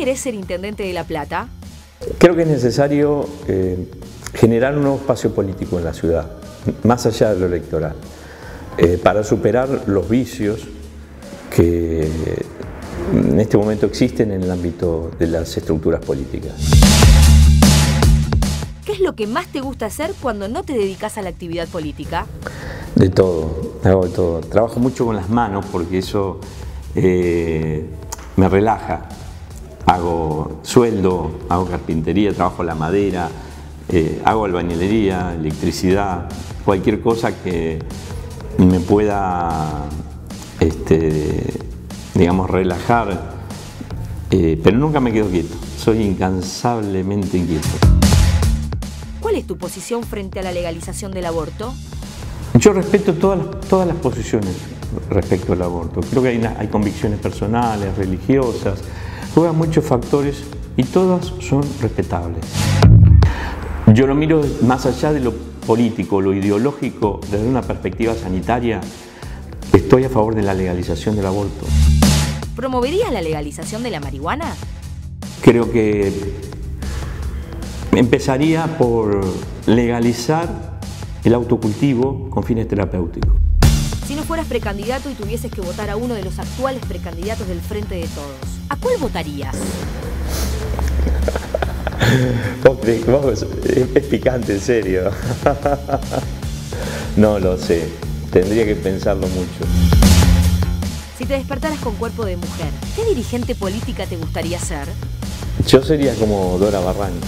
querés ser intendente de La Plata? Creo que es necesario eh, generar un nuevo espacio político en la ciudad, más allá de lo electoral, eh, para superar los vicios que en este momento existen en el ámbito de las estructuras políticas. ¿Qué es lo que más te gusta hacer cuando no te dedicas a la actividad política? De todo, hago de todo. Trabajo mucho con las manos porque eso eh, me relaja. Hago sueldo, hago carpintería, trabajo la madera, eh, hago albañilería, electricidad, cualquier cosa que me pueda, este, digamos, relajar. Eh, pero nunca me quedo quieto, soy incansablemente inquieto. ¿Cuál es tu posición frente a la legalización del aborto? Yo respeto todas las, todas las posiciones respecto al aborto. Creo que hay, hay convicciones personales, religiosas, juegan muchos factores y todas son respetables. Yo lo miro más allá de lo político, lo ideológico, desde una perspectiva sanitaria, estoy a favor de la legalización del aborto. ¿Promoverías la legalización de la marihuana? Creo que empezaría por legalizar el autocultivo con fines terapéuticos. Si no fueras precandidato y tuvieses que votar a uno de los actuales precandidatos del Frente de Todos, ¿a cuál votarías? Vos, es picante, en serio. No lo sé, tendría que pensarlo mucho. Si te despertaras con cuerpo de mujer, ¿qué dirigente política te gustaría ser? Yo sería como Dora Barrani.